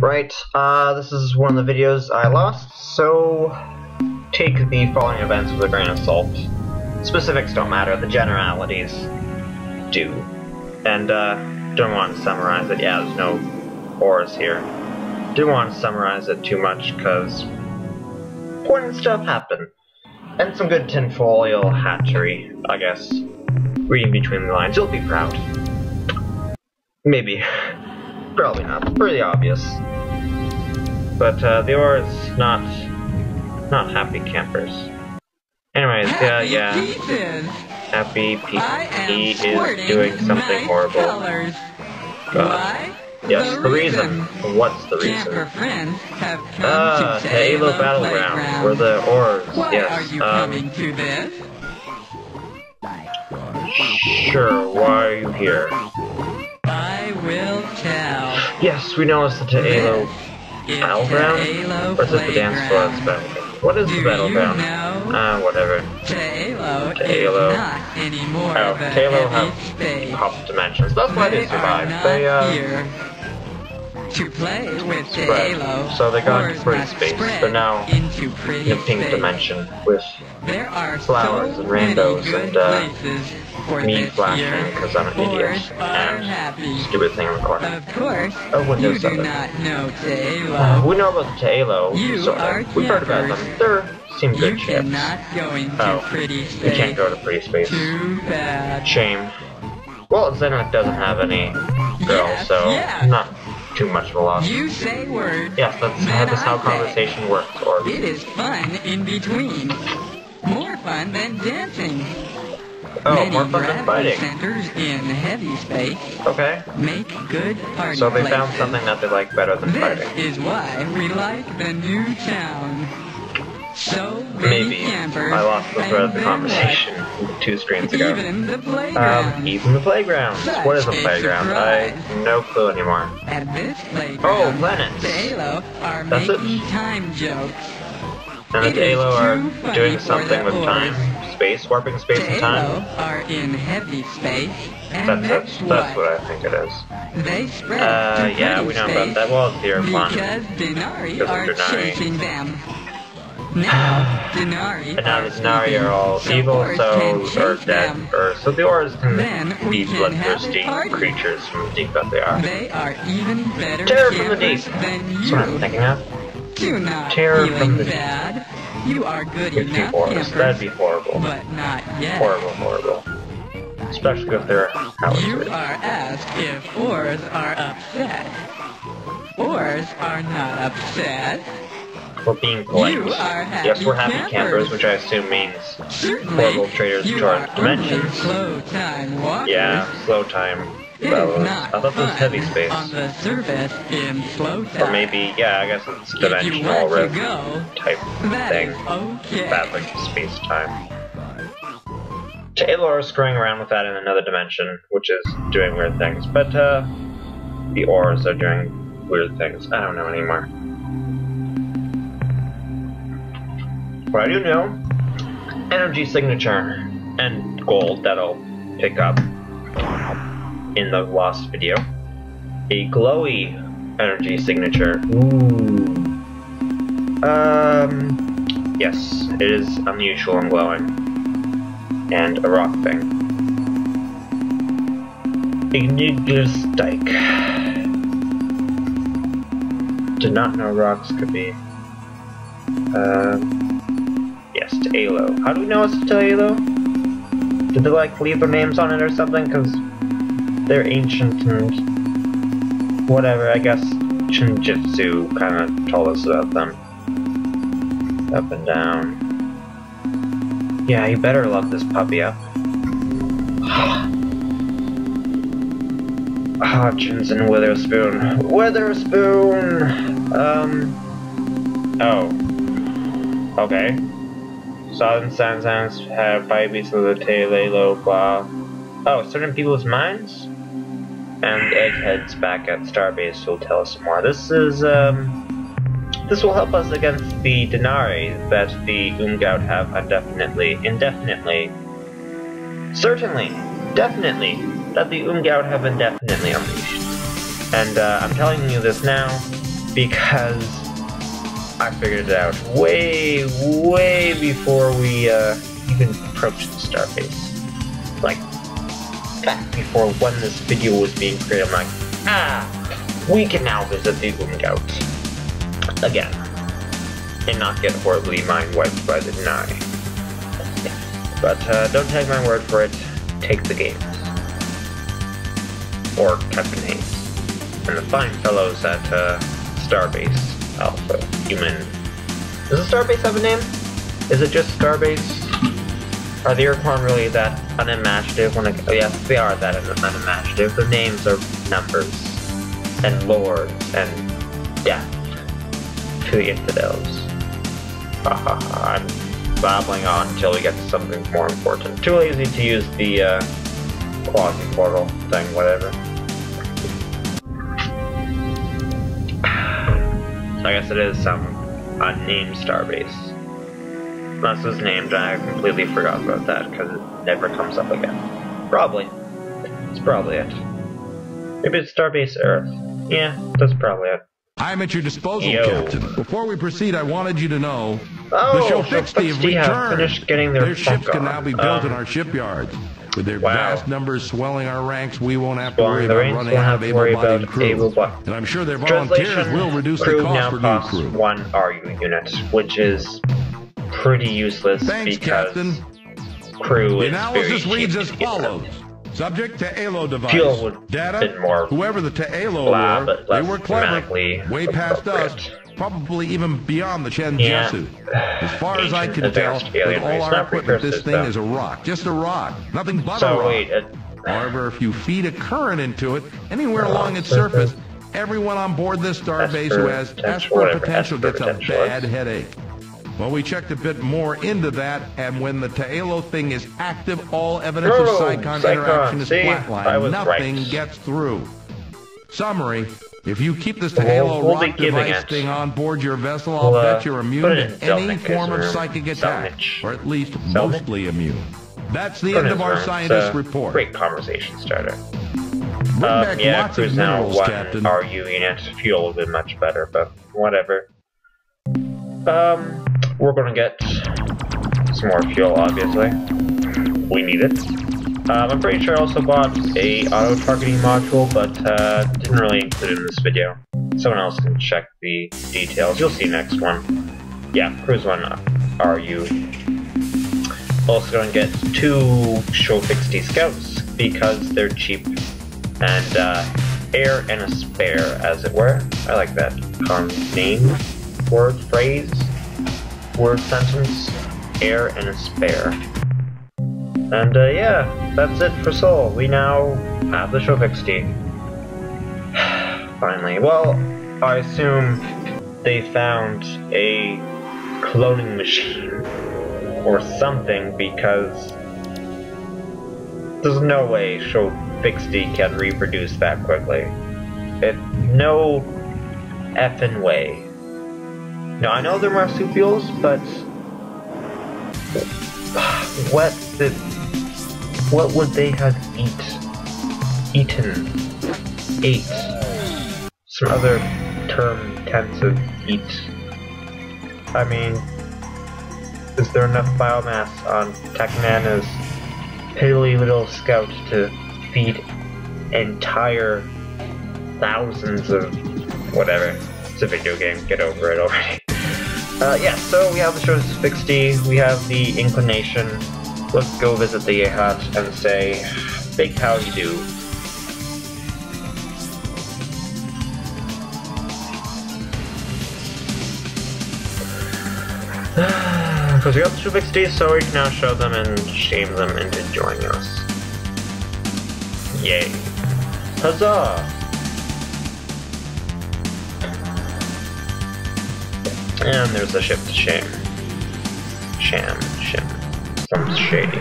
Right, uh, this is one of the videos I lost, so take the following events with a grain of salt. Specifics don't matter, the generalities do. And, uh, don't want to summarize it. Yeah, there's no ores here. Don't want to summarize it too much, because important stuff happened. And some good tinfoil hatchery, I guess. Reading between the lines, you'll be proud. Maybe. Probably not. Pretty obvious. But uh, the is not not happy campers. Anyways, yeah, yeah. Happy Pete. He is doing something horrible. Colors. God. Why? Yes, the reason. What's the Camper reason? friends have come Ah, to Taalo Battleground, where the Orz. Why yes. are you um, coming to this? Sure. Why are you here? Will tell. Yes, we know it's the Taalo Battleground? Taalo Or is it the dance floor battleground? What is Do the battleground? Ah, whatever. Taalo. is not anymore Oh, of a Taalo heavy have hop dimensions. That's why they They survived. They, uh, here to play with the spread. Taalo. So they got into Orz pretty must space. They're now into in a pink space. dimension with There are flowers so and rainbows and, uh, places for me flashing because I'm an idiot and happy. stupid thing corner. Of course, Oh, Windows you do 7. not know Uh, we know about the Taalo, You sort are of. We've heard about them. They're seem You good ships. cannot go into Oh, pretty space. can't go to pretty space. Too bad. Shame. Well, Zenith doesn't have any girls, Yes, so yes. not too much of a loss. You say words. Yes, that's, that's how I say. conversation works, or It is fun in between. More fun than dancing. Oh, Many more fun than fighting. centers in heavy space Okay, make good party so they found something that they like better than This fighting. is why we like the new town. So Maybe campers I lost the thread of the conversation two screens ago. Even the playground. Um, even the playground. Such What is a playground? I surprise. have no clue anymore. At this playground, Oh, planets. the Taalo are That's it? making time jokes. And the Taalo are doing something with Orz. time, space, warping space the and time. are in heavy space, and That's, that's, that's, what I think it is. they spread Uh, to yeah, we know about that. Well, it's your fun. because Dnyarri are Dnyarri. chasing them. Now, Dnyarri And now are the Dnyarri are all evil, so or dead, them. or so the Orz can Then be can have a bloodthirsty creatures from the deep that they are. They are even better Terror from the deep. than That's what I'm you. thinking of. Do not Terror from the deep. You are good enough the campers, That'd be horrible. but not yet. Horrible, horrible. Especially if they're You are asked if Orz are upset. Orz are not upset. We're being polite. You are happy yes, we're happy campers. campers, which I assume means Certainly, Horrible traders toward are dimensions. slow time walkers. yeah, slow time. It That is was- not I thought this heavy space. on the surface in slow time. Or maybe, yeah, I guess it's dimensional rift go, type thing. okay. Bad like space time. Taalo is screwing around with that in another dimension, which is doing weird things. But uh, the Orz are doing weird things. I don't know anymore. What I do know, energy signature and gold that'll pick up in the lost video. A glowy energy signature. Ooh. Um. Yes, it is unusual and glowing. And a rock thing. Igneous Dike. Did not know rocks could be. Um. Yes, Taalo. How do we know it's Taalo? Did they like leave their names on it or something? Because they're ancient and whatever. I guess Chenjesu kind of told us about them. Up and down. Yeah, you better love this puppy up. Hodgins and Witherspoon. Witherspoon! Um. Oh. Okay. Southern Sansans have babies with the tail, blah. Oh, certain people's minds? And Egghead's back at Starbase will tell us more. This is, um. This will help us against the Dnyarri that the Umgah have indefinitely, indefinitely, certainly, definitely, that the Umgah have indefinitely unleashed. And uh, I'm telling you this now, because I figured it out way, way before we uh, even approached the starbase. Back before when this video was being created, I'm like, ah, we can now visit the Goat again and not get horribly mind wiped by the deny. But uh, don't take my word for it, take the games. Or Captain Hayes. And the fine fellows at uh, Starbase Alpha Human. Does the Starbase have a name? Is it just Starbase? Are the Ur-Quan really that unimaginative when it, oh yes, they are that unimaginative. The names are numbers, and lords, and death to the infidels. I'm babbling on until we get to something more important. Too lazy to use the uh, quasi portal thing, whatever. So I guess it is some unnamed starbase. Unless it's named, I completely forgot about that because it never comes up again. Probably. It's probably it. Maybe it's Starbase Earth. Yeah, that's probably it. I'm at your disposal, Yo. Captain. Before we proceed, I wanted you to know Oh, the Shofixti have 60 have returned. finished getting their ships fuck can on. now be built in Um, our shipyards. With their wow. vast numbers swelling our ranks, we won't have to worry about running out of able-bodied crew. able-bo- and I'm sure their volunteers will reduce the cost for new crew. one RU unit, which is pretty useless Thanks, because Captain. crew The is analysis very reads as to follows. Subject Taalo device. Data, whoever the Taalo blah, were, they were clever, way past us, probably even beyond the Chen Yeah. Jesu. As far as I can tell, with all our equipment, this thing though. is a rock. Just a rock. Nothing but a So rock. wait, uh, However, if you feed a current into it, anywhere Oh, along its surface. everyone on board this starbase who has potential, Esper whatever potential gets a bad headache. Well, we checked a bit more into that, and when the Taalo thing is active, all evidence of Oh, Psychon Psychon, interaction is see? Flatlined. Nothing right. gets through. Summary. If you keep this Taalo we'll rock device thing on board your vessel, I'll We'll, uh, bet you're immune to any form of psychic attack. Or at least mostly immune. That's the Put end of our there. scientist a report. Great conversation starter. Bring Um, back yeah, lots of minerals, one Captain. RU unit. Fuel would been much better, but whatever. Um, we're gonna get some more fuel, obviously. We need it. Um, I'm pretty sure I also bought a auto-targeting module, but uh, didn't really include it in this video. Someone else can check the details. You'll see next one. Yeah, Cruise 1 RU. Also gonna get two Shofixti Scouts because they're cheap and uh, air and a spare, as it were. I like that con name, word, phrase, word sentence. Air and a spare. And uh, yeah, that's it for Soul. We now have the Shofixti. Finally. Well, I assume they found a cloning machine or something because there's no way 60 can reproduce that quickly. It no effing way. Now I know they're marsupials, but what the what would they have eat eaten ate some other term tense of eat I mean is there enough biomass on Technana's piddly little scout to feed entire thousands of whatever. It's a video game, get over it already. Uh, yeah, so we have the Shofixti, we have the inclination. Let's go visit the Yehat and say, Big how you do. Because we got the 260, so we can now show them and shame them into joining us. Yay. Huzzah! And there's the ship to shame. Sham, shim. Some shady.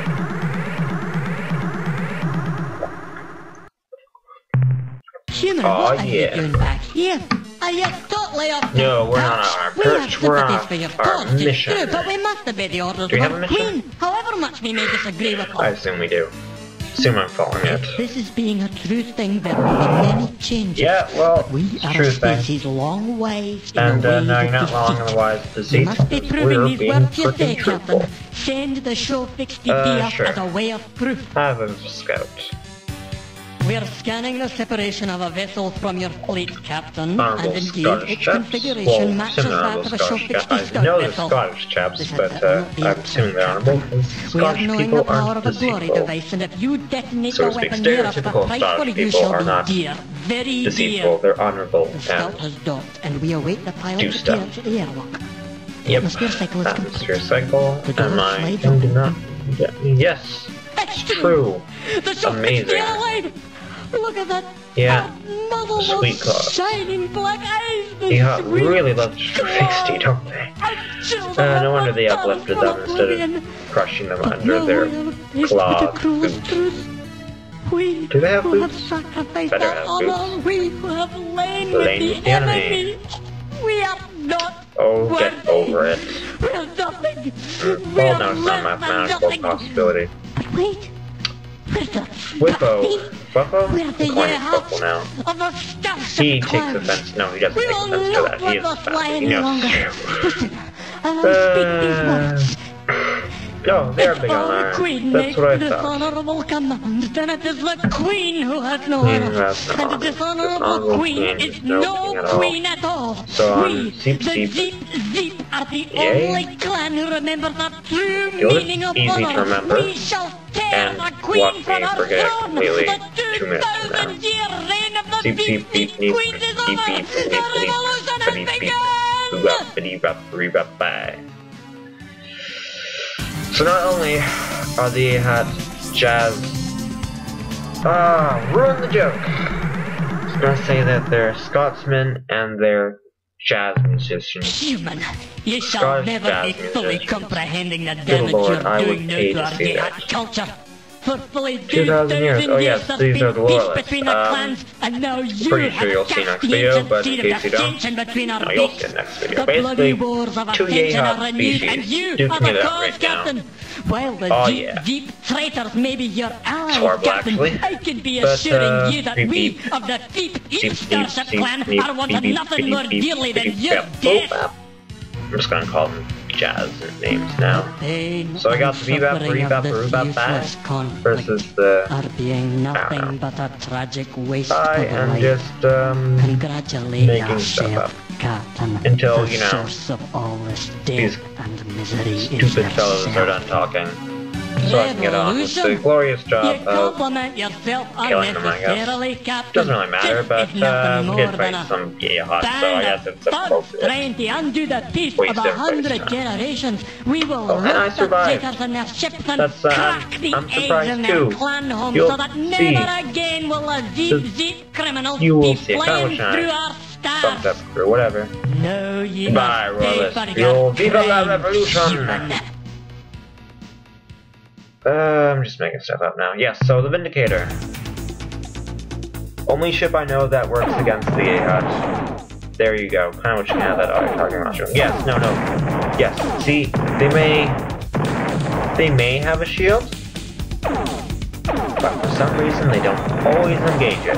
Shimmer, Aw, what are yeah. you doing back here? Are you totally off No, we're not on our We perch, have we're on for your our mission. true, but we must obey the orders of have our a mission? queen, however much we may disagree with her. I assume we do. Assume I'm following it. This is being a true thing, will be many changes. Yeah, well, We are true a thing. long ways in And uh, way no, you're that not long defeats and wise You deceit. must be proving these words you say. Captain. Send the Shofixti Uh, sure. as a way of proof. I have a scout. We're scanning the separation of a vessel from your fleet, Captain, Honorable and indeed Scottish its chaps. configuration Well, matches that of a Scottish chaps. I scout know vessel. Scottish chaps, This but uh, I'm assuming they're honorable. We are knowing the power of a glory device, and if you detonate So the weapon near us, the price for you shall be dear, very Deceitful, dear. they're honorable. The scout has docked, and we await the Do pilot to stuff. clear to the airlock. Yep. atmosphere cycle is atmosphere complete. cycle, The door and my slides thing open. did not. Yes, It's true. The ship Amazing. Is still alive! Look at that! Yeah. That Sweet claws. shining black eyes! The Yeah, really love 360, don't they? Uh, no wonder they uplifted them instead of crushing them under their we are faced with claw the cruelest boots. truth. We Do they have boots? Better have honor, we who have lain, Lain with the enemy. enemy, we are not Oh, get over it. We're nothing. Mm, We Well, no, it's not a mathematical possibility. But wait, the Whippo. Scotty? Buffo? We're the The coin is year Buffo now. of Starship He takes offense. No, he doesn't We take offense to not that. He is fly He any knows. longer. Listen, I speak these uh, words, No, they're if big all on the iron. Queen That's makes what I thought. honorable command, then it is the Queen who has no Queen honor. has and the dishonorable Dishonorable Queen queen is no no king at all. Queen at all. So, um, we, Zeep the Zeep. Zeep are the Yay. only clan who remember the true Good. meaning of Easy to honor. remember. We shall tear And the Queen from her throne. The two minutes from now. 2,000 year reign of the Zeep, Zeep beep, beep, Queen is beep, over. beep, beep, The beep, revolution has beep, beep, begun. Boop, biddy, bop, biddy, bop, bye. So not only are the hat jazz ah ruin the joke. I was gonna say that they're Scotsmen and they're jazz musicians. Human, you shall never jazz be fully comprehending the damage lord, you're doing now to our culture. For fully 2,000 years. Oh, yes, there's these been are the loyalists. Um, clans, and now you pretty sure you'll see next video, but in case you don't, between our no, you'll see next video. Basically, two affection Yehat are renewed, species and you duking are the it out cause, right now. Captain. While the Oh, deep, yeah. deep traitors may be your allies, horrible, Captain, actually. I can be But, assuring uh, you that beep, we beep. of the deep Beep, Starship clan beep, are wanting nothing more dearly than your death. I'm just gonna call them jazz their names now. So I got the bebop, rebop, rubop, useless versus the being I don't nothing know. but a tragic waste I am just um making stuff up. Until, you know, source of all this these and misery is stupid fellows are done talking. So I can get on with the glorious You job of compliment yourself killing them, I guess. doesn't really matter, but uh, we more did than fight a some yeah, hot, so I guess of it's appropriate. trying to undo the peace Waste of a hundred generations. We will Oh, and I survived. traitors in their ships and That's, uh, crack the I'm eggs surprised too. You'll so that see. never again will a deep, deep criminals you will be see. Flying through our Thumbs up crew, whatever. No, you Goodbye, must pay Royalist. for You'll viva la revolution. human. Uh, I'm just making stuff up now. Yes, so the Vindicator. Only ship I know that works against the Yehat. There you go. Kind of what you have that auto targeting mushroom. Yes, no, no. Yes. See, they may, they may have a shield, but for some reason they don't always engage it.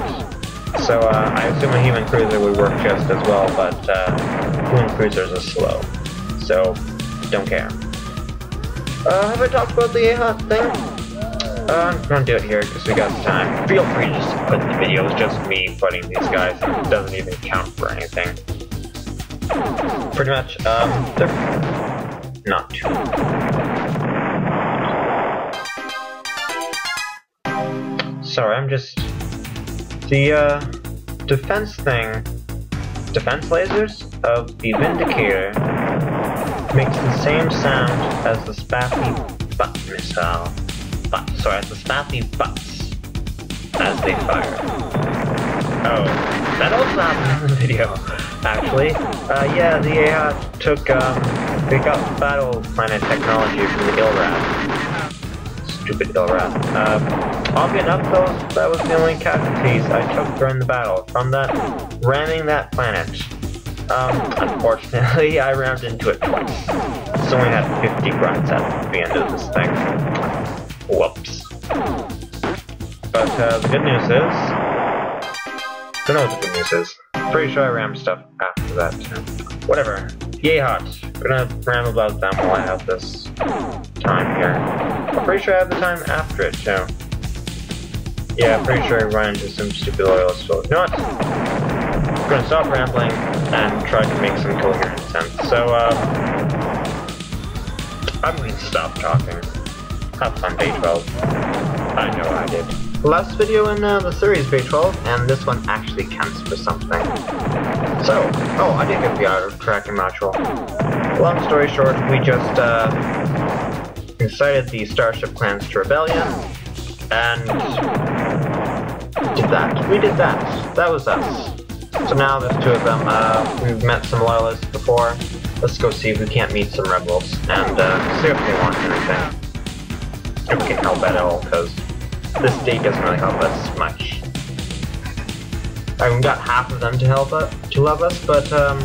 So uh, I assume a human cruiser would work just as well, but uh, human cruisers are slow. So don't care. Uh, have I talked about the Yehat thing? Uh, I'm gonna do it here because we got time. Feel free to just put in the videos just me fighting these guys. It doesn't even count for anything. Pretty much, um, they're not too. Sorry, I'm just the uh, defense thing. Defense lasers of the Vindicator makes the same sound as the Spathi butt missile. But, sorry, as the Spathi butts as they fire. Oh, that also happened in the video, actually. Uh, yeah, the Yehat took, um, they got battle planet technology from the Ilwrath. Stupid Ilwrath. Uh, oddly enough, though, that was the only casualties I took during the battle, from that, ramming that planet. Um, unfortunately, I rammed into it twice. So I had 50 grunts at the end of this thing. Whoops. But uh, the good news is... I don't know what the good news is. Pretty sure I rammed stuff after that. Whatever. Yay hot. We're gonna ram about them while I have this time here. I'm pretty sure I have the time after it too. Yeah, pretty sure I run into some stupid loyalist. So, you know what? I'm gonna stop rambling and try to make some coherent sense. So, uh, I'm going to stop talking. Have fun, day 12. I know I did. Last video in uh, the series, day 12, and this one actually counts for something. So, oh, I did get the auto tracking module. Long story short, we just uh, incited the Starship clans to rebellion, and did that. We did that. That was us. So now there's two of them. Uh, we've met some loyalists before. Let's go see if we can't meet some rebels and uh, see if they want anything. If we can help at all, because this date doesn't really help us much. Mean, we got half of them to help us, to love us, but um,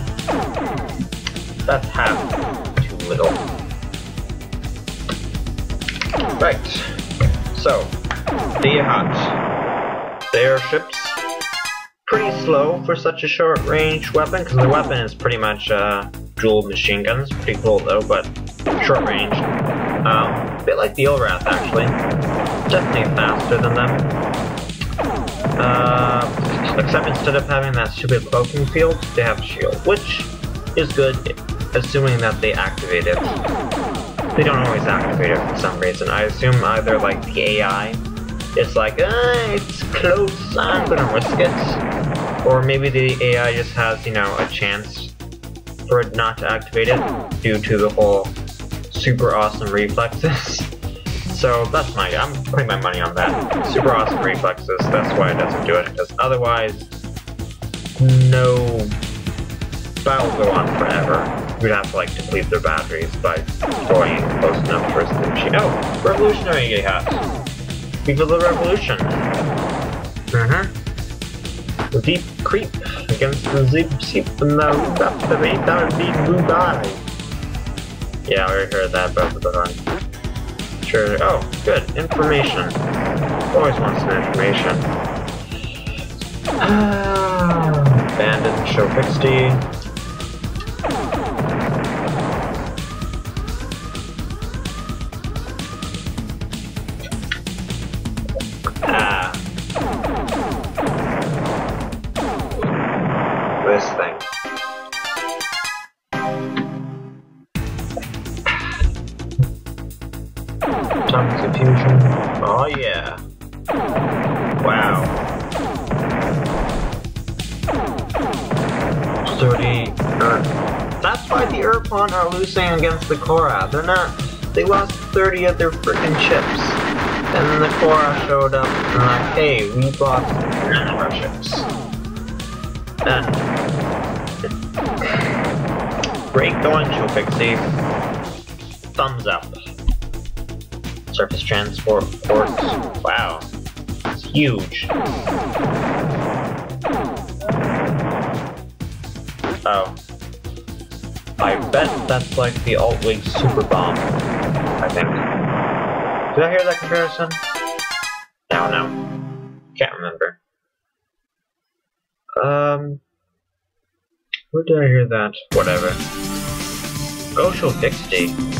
that's half too little. Right. So, the hut. Their ships pretty slow for such a short range weapon, because the weapon is pretty much uh, dual machine guns. Pretty cool though, but short range. Um, a bit like the Ilwrath actually. Definitely faster than them. Uh, except instead of having that stupid cloaking field, they have shield, which is good, assuming that they activate it. They don't always activate it for some reason. I assume either like the AI it's like, ah, it's close, I'm gonna risk it. Or maybe the AI just has, you know, a chance for it not to activate it due to the whole super awesome reflexes. so that's my, I'm putting my money on that. Super awesome reflexes, that's why it doesn't do it, because otherwise, no, battle go on forever. We'd have to like deplete their batteries by destroying close enough for the machine. Oh, revolutionary gay hat. of the revolution. Mm-hmm. The deep creep against the zip seep and the up the hour deep blue guy. Yeah, we heard that but the run. Sure. Oh, good. Information. Always want some information. Abandoned show 60. Oh yeah. Wow. 30 That's why the Urpon are losing against the Kohr-Ah. They're not they lost 30 of their freaking chips. And then the Kohr-Ah showed up and like, hey, we bought none of our ships. Great going, Shofixti. Thumbs up surface transport ports. Wow. It's huge. Oh. I bet that's like the Utwig Super Bomb. I think. Did I hear that comparison? Where did I hear that? Whatever. Ocean Dixie.